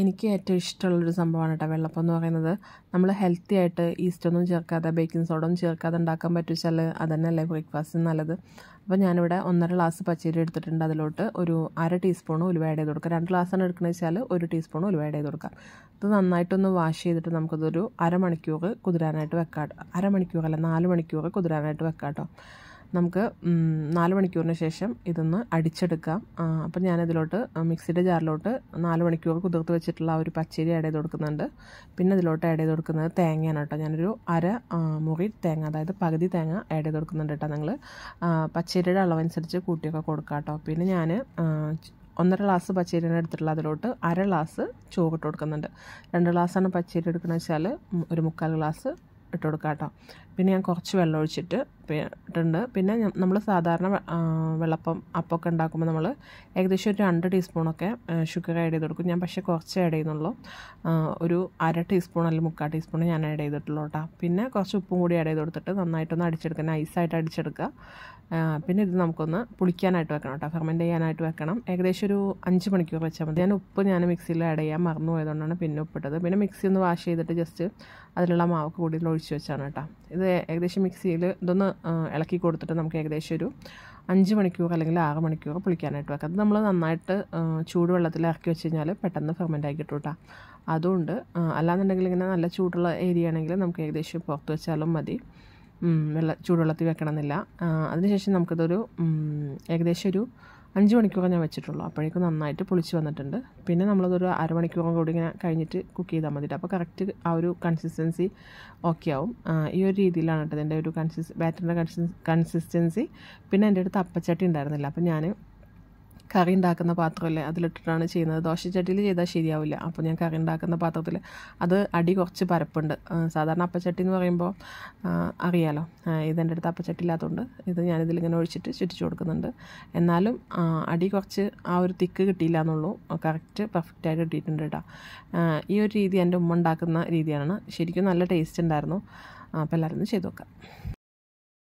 എനിക്ക് ഏറ്റവും ഇഷ്ടമുള്ളൊരു സംഭവമാണ് കേട്ടോ വെള്ളപ്പം എന്ന് പറയുന്നത്. നമ്മൾ ഹെൽത്തി ആയിട്ട് ഈസ്റ്റൊന്നും ചേർക്കാതെ ബേക്കിംഗ് സോഡ ഒന്നും ചേർക്കാതെ ഉണ്ടാക്കാൻ പറ്റുവെച്ചാൽ അതന്നെയല്ലേ ബ്രേക്ക്ഫാസ്റ്റ് നല്ലത്. അപ്പോൾ ഞാനിവിടെ ഒന്നര ഗ്ലാസ് പച്ചരി എടുത്തിട്ടുണ്ട്. അതിലോട്ട് ഒരു അര ടീസ്പൂൺ ഉലുവ ആഡ് ചെയ്ത് കൊടുക്കുക രണ്ട് ഗ്ലാസ്സാണ് എടുക്കുന്നത് വെച്ചാൽ ഒരു ടീസ്പൂൺ ഉലുവ ആഡ് ചെയ്ത് കൊടുക്കാം. ഇത് നന്നായിട്ടൊന്ന് വാഷ് ചെയ്തിട്ട് നമുക്കതൊരു അരമണിക്കൂർ കുതിരാനായിട്ട് വെക്കാം അരമണിക്കൂറല്ല നാല് മണിക്കൂർ കുതിരാനായിട്ട് വെക്കാം കേട്ടോ നമുക്ക് നാല് മണിക്കൂറിന് ശേഷം ഇതൊന്ന് അടിച്ചെടുക്കാം. അപ്പം ഞാനിതിലോട്ട് മിക്സിയുടെ ജാറിലോട്ട് നാല് മണിക്കൂർ കുതിർത്ത് വെച്ചിട്ടുള്ള ആ ഒരു പച്ചരി ആഡ് ചെയ്ത് കൊടുക്കുന്നുണ്ട്. പിന്നെ ഇതിലോട്ട് ആഡ് ചെയ്ത് കൊടുക്കുന്നത് തേങ്ങയാണ് കേട്ടോ. ഞാനൊരു അര മുറി തേങ്ങ അതായത് പകുതി തേങ്ങ ആഡ് ചെയ്ത് കൊടുക്കുന്നുണ്ട് കേട്ടോ നിങ്ങൾ പച്ചരിയുടെ അളവനുസരിച്ച് കൂട്ടിയൊക്കെ കൊടുക്കാം കേട്ടോ. പിന്നെ ഞാൻ ഒന്നര ഗ്ലാസ് പച്ചരിയാണ് എടുത്തിട്ടുള്ള അതിലോട്ട് അര ഗ്ലാസ് ചോറിട്ട് കൊടുക്കുന്നുണ്ട്. രണ്ട് ഗ്ലാസ്സാണ് പച്ചരി എടുക്കുന്നത് വെച്ചാൽ ഒരു മുക്കാൽ ഗ്ലാസ് ഇട്ട് കൊടുക്കാം കേട്ടോ പിന്നെ ഞാൻ കുറച്ച് വെള്ളം ഒഴിച്ചിട്ട് ഇട്ടുണ്ട്. പിന്നെ നമ്മൾ സാധാരണ വെള്ളപ്പം അപ്പമൊക്കെ ഉണ്ടാക്കുമ്പോൾ നമ്മൾ ഏകദേശം ഒരു രണ്ട് ടീസ്പൂണൊക്കെ ഷുഗർ ആഡ് ചെയ്ത് കൊടുക്കും ഞാൻ പക്ഷേ കുറച്ച് ആഡ് ചെയ്യുന്നുള്ളൂ. ഒരു അര ടീസ്പൂൺ അല്ലെങ്കിൽ മുക്കാൽ ടീസ്പൂൺ ഞാൻ ആഡ് ചെയ്തിട്ടുള്ളൂ കേട്ടോ പിന്നെ കുറച്ച് ഉപ്പും കൂടി ആഡ് ചെയ്ത് കൊടുത്തിട്ട് നന്നായിട്ടൊന്ന് അടിച്ചെടുക്കുക നൈസായിട്ട് അടിച്ചെടുക്കുക പിന്നെ ഇത് നമുക്കൊന്ന് പുളിക്കാനായിട്ട് വെക്കണം കേട്ടോ ഫെർമെന്റ് ചെയ്യാനായിട്ട് വെക്കണം. ഏകദേശം ഒരു അഞ്ച് മണിക്കൂർ വെച്ചാൽ മതി. ഞാൻ ഉപ്പ് ഞാൻ മിക്സിയിൽ ആഡ് ചെയ്യാൻ മറന്നു പോയതുകൊണ്ടാണ് പിന്നെ ഉപ്പിട്ടത്. പിന്നെ മിക്സി ഒന്ന് വാഷ് ചെയ്തിട്ട് ജസ്റ്റ് അതിലുള്ള മാവ് കൂടി ഒഴിച്ച് വെച്ചാണ് കേട്ടോ. ഇത് ഏകദേശം മിക്സിയിൽ ഇതൊന്ന് ഇളക്കി കൊടുത്തിട്ട് നമുക്ക് ഏകദേശം ഒരു അഞ്ച് മണിക്കൂർ അല്ലെങ്കിൽ ആറ് മണിക്കൂർ പുളിക്കാനായിട്ട് വെക്കാം. അത് നമ്മൾ നന്നായിട്ട് ചൂടുവെള്ളത്തിൽ ഇറക്കി വെച്ച് കഴിഞ്ഞാൽ പെട്ടെന്ന് ഫെർമെന്റ് ആക്കി കിട്ടും കേട്ടോ. അതുകൊണ്ട് അല്ലാന്നുണ്ടെങ്കിൽ ഇങ്ങനെ നല്ല ചൂടുള്ള ഏരിയ ആണെങ്കിൽ നമുക്ക് ഏകദേശം പുറത്ത് വെച്ചാലും മതി. വെള്ള ചൂടുവെള്ളത്തിൽ വെക്കണമെന്നില്ല. അതിനുശേഷം നമുക്കിതൊരു ഏകദേശം ഒരു അഞ്ച് മണിക്കൂർ ഞാൻ വെച്ചിട്ടുള്ളൂ. അപ്പോഴേക്കും നന്നായിട്ട് പുളിച്ച് വന്നിട്ടുണ്ട്. പിന്നെ നമ്മളതൊരു അരമണിക്കൂറും കൂടി ഇങ്ങനെ കഴിഞ്ഞിട്ട് കുക്ക് ചെയ്താൽ മതിയിട്ട് അപ്പോൾ കറക്റ്റ് ആ ഒരു കൺസിസ്റ്റൻസി ഓക്കെ ആവും. ഈ ഒരു രീതിയിലാണ് കേട്ടോ ഇതിന്റെ ഒരു കൺസിസ് ബാറ്ററിന്റെ കൺസിസ്റ്റൻസി പിന്നെ എന്റെ അടുത്ത് അപ്പച്ചട്ടി ഉണ്ടായിരുന്നില്ല. അപ്പോൾ ഞാൻ കറി ഉണ്ടാക്കുന്ന പാത്രമല്ലേ അതിലിട്ടിട്ടാണ് ചെയ്യുന്നത്. ദോശച്ചട്ടിയിൽ ചെയ്താൽ ശരിയാവില്ല. അപ്പോൾ ഞാൻ കറി ഉണ്ടാക്കുന്ന പാത്രത്തിൽ അത് അടി കുറച്ച് പരപ്പുണ്ട്. സാധാരണ അപ്പച്ചട്ടി എന്ന് പറയുമ്പോൾ അറിയാലോ ഇതെന്റെ അടുത്ത് അപ്പച്ചട്ടി ഇല്ലാത്തതുകൊണ്ട് ഇത് ഞാനിതിലിങ്ങനെ ഒഴിച്ചിട്ട് ചുറ്റിച്ചു കൊടുക്കുന്നുണ്ട്. എന്നാലും അടി കുറച്ച് ആ ഒരു തിക്ക് കിട്ടിയില്ല എന്നുള്ളൂ. കറക്റ്റ് പെർഫെക്റ്റായിട്ട് കിട്ടിയിട്ടുണ്ട് കേട്ടോ. ഈ ഒരു രീതി എന്റെ ഉമ്മ ഉണ്ടാക്കുന്ന രീതിയാണ്. ശരിക്കും നല്ല ടേസ്റ്റ് ഉണ്ടായിരുന്നു. അപ്പോൾ എല്ലാവരും ചെയ്തു നോക്കാം.